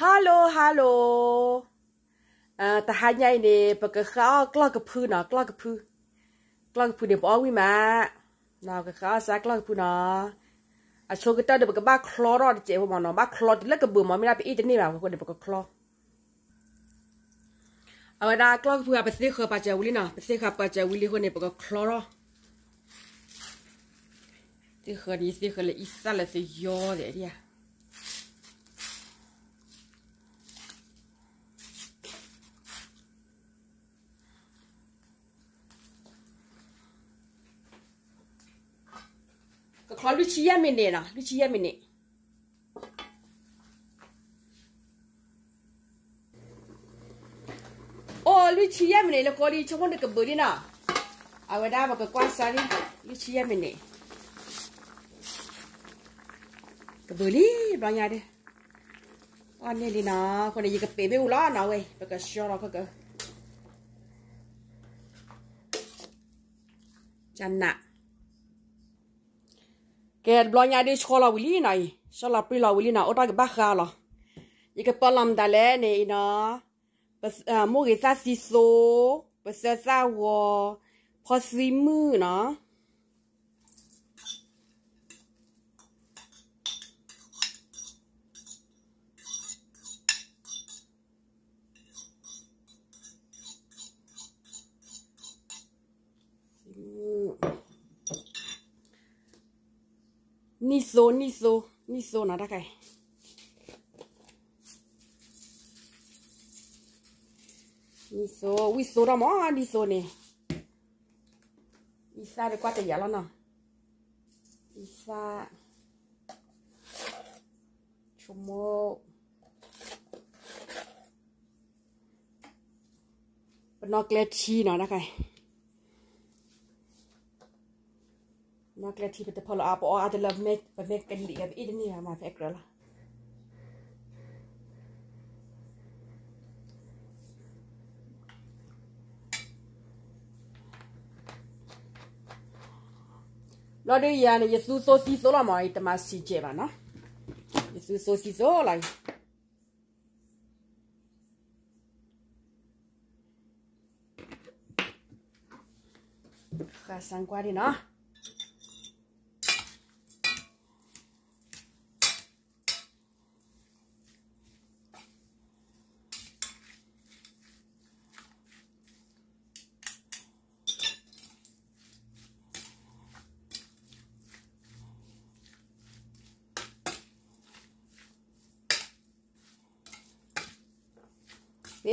hello hello à ta hai nhai nè bờ cái khó clock cái phu nó clock cái phu clock cái phu để bỏ quy mà nào cái khó sao clock cái phu nó à cho cái ta được cái ba clo đó chị mà nó ba clo thì lấy cái bự mà mình đã bị ít นี่ mà cái được cái clo à đó clock phu à bớt đi khơi bà chơi willy nè bớt đi khơi bà chơi willy hồi này cái clo đó đi khơi đi đi khơi là ít sao là sẽ yo đấy đi à có Lucia mình nè là Lucia mình nè ô Lucia mình nè là có đi trong con được cái bự đi nè à người ta mà cái quan sát đi Lucia mình nè cái bự đi bao nhà đi anh nè đi nè con này gì cái bé bé u lo nào vậy bây cái xóa nó cái cái chăn nặng บกวาดซาดิลูกชี้ยมินเน่กับเบอร์ดีบางอย่างดิอันนี้ดีนะคนนี้กับเป๋ไม่รู้ล้อนะเว้ยบอกกับชัวร์เราก็ Niso, niso, niso nó đã cái. Niso, wiso đó mà niso nè. Isa đi qua tay giờ nó. Isa. Chumo. Nó kle chi nó đã cái. นักเรียนที่เป็นพลอาปออาจจะเริ่มเมกเมกกันเหลียบอีนี่มาแฟกละเราได้ยานเยซูโซซีโซละมาอิตมาซีเจบานะเยซูโซซีโซละข้าสังกวาดีนะ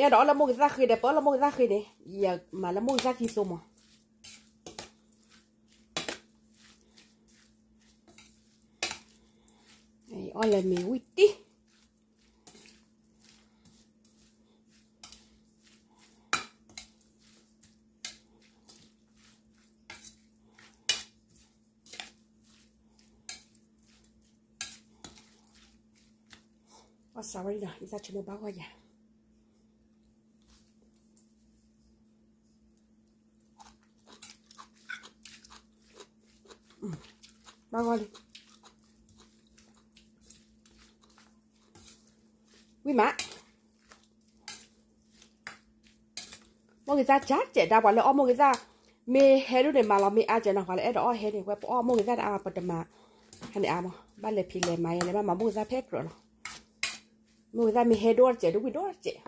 qua đó là một cái da khơi đẹp đó là một cái da khơi đấy giờ dạ, mà là một cái da thì xô mà này ôi là mì quýt tí. Ôi sao vậy rồi, đi bao qua quý má. Mọi người ra chát trẻ đa quả là mọi người ra mê hè lúc này mà là mê à trẻ nào quả là đó hè này qua bỏ mọi người ra à bật mà. Hay này à mà ba lệ phi lệ mày này mà mọi người ra phép rồi mọi người ra mê hè đua trẻ đúng đua trẻ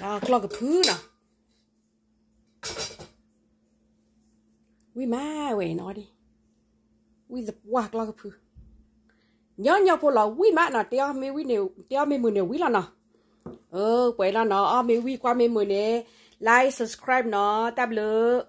à clock cái thứ nào. We ma we nói đi. We the wa clock cái thứ nhớ nhau phụ là we ma nào tiêu mi we nhiều tiêu mi mười nhiều we là nào. Ờ quậy là nó mi we qua mi mười nè. Like, subscribe nó tab lửa.